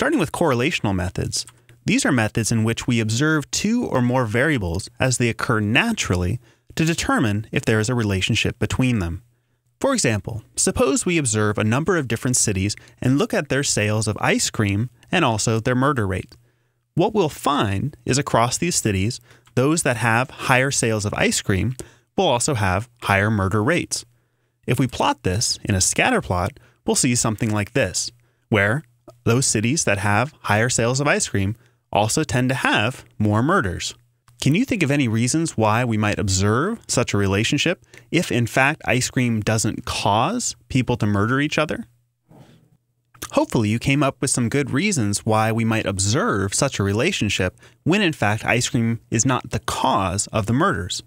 starting with correlational methods, these are methods in which we observe two or more variables as they occur naturally to determine if there is a relationship between them. For example, suppose we observe a number of different cities and look at their sales of ice cream and also their murder rate. What we'll find is across these cities, those that have higher sales of ice cream will also have higher murder rates. If we plot this in a scatter plot, we'll see something like this, where those cities that have higher sales of ice cream also tend to have more murders. Can you think of any reasons why we might observe such a relationship if, in fact, ice cream doesn't cause people to murder each other? Hopefully, you came up with some good reasons why we might observe such a relationship when, in fact, ice cream is not the cause of the murders.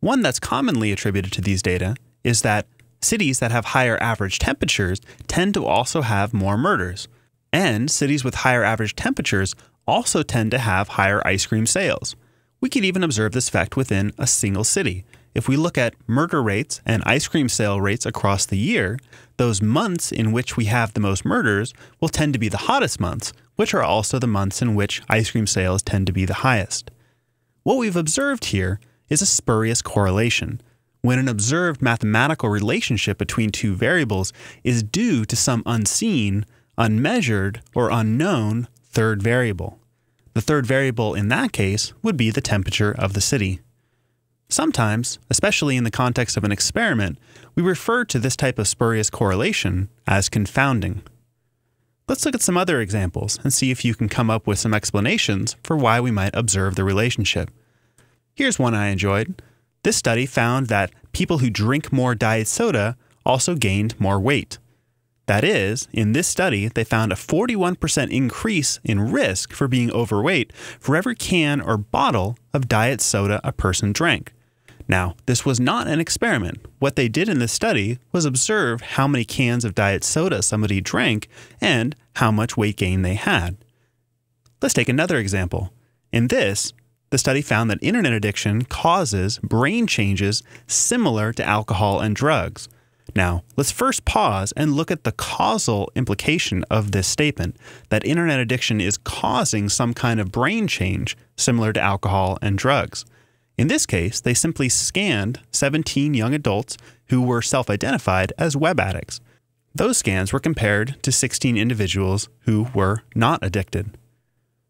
One that's commonly attributed to these data is that cities that have higher average temperatures tend to also have more murders. And cities with higher average temperatures also tend to have higher ice cream sales. We could even observe this fact within a single city. If we look at murder rates and ice cream sale rates across the year, those months in which we have the most murders will tend to be the hottest months, which are also the months in which ice cream sales tend to be the highest. What we've observed here is a spurious correlation, when an observed mathematical relationship between two variables is due to some unseen, unmeasured, or unknown third variable. The third variable in that case would be the temperature of the city. Sometimes, especially in the context of an experiment, we refer to this type of spurious correlation as confounding. Let's look at some other examples and see if you can come up with some explanations for why we might observe the relationship. Here's one I enjoyed. This study found that people who drink more diet soda also gained more weight. That is, in this study, they found a 41% increase in risk for being overweight for every can or bottle of diet soda a person drank. Now, this was not an experiment. What they did in this study was observe how many cans of diet soda somebody drank and how much weight gain they had. Let's take another example. In this, the study found that internet addiction causes brain changes similar to alcohol and drugs. Now, let's first pause and look at the causal implication of this statement that internet addiction is causing some kind of brain change similar to alcohol and drugs. In this case, they simply scanned 17 young adults who were self identified as web addicts. Those scans were compared to 16 individuals who were not addicted.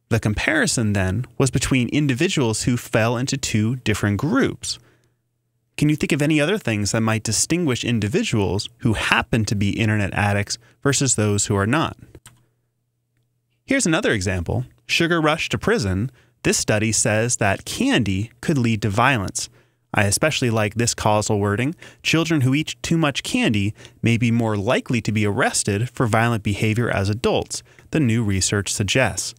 The comparison then was between individuals who fell into two different groups. Can you think of any other things that might distinguish individuals who happen to be internet addicts versus those who are not? Here's another example Sugar Rush to Prison this study says that candy could lead to violence. I especially like this causal wording. Children who eat too much candy may be more likely to be arrested for violent behavior as adults, the new research suggests.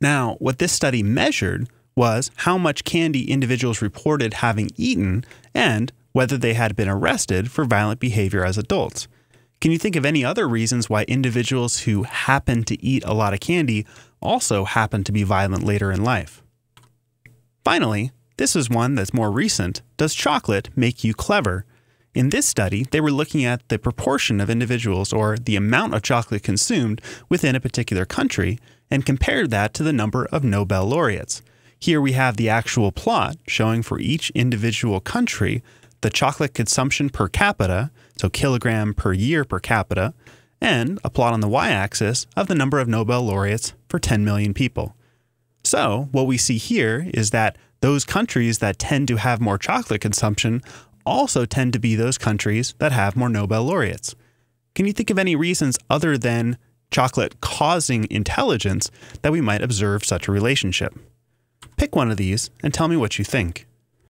Now, what this study measured was how much candy individuals reported having eaten and whether they had been arrested for violent behavior as adults. Can you think of any other reasons why individuals who happen to eat a lot of candy also happen to be violent later in life. Finally, this is one that's more recent. Does chocolate make you clever? In this study, they were looking at the proportion of individuals or the amount of chocolate consumed within a particular country and compared that to the number of Nobel laureates. Here we have the actual plot showing for each individual country the chocolate consumption per capita, so kilogram per year per capita, and a plot on the y axis of the number of Nobel laureates for 10 million people. So, what we see here is that those countries that tend to have more chocolate consumption also tend to be those countries that have more Nobel laureates. Can you think of any reasons other than chocolate causing intelligence that we might observe such a relationship? Pick one of these and tell me what you think.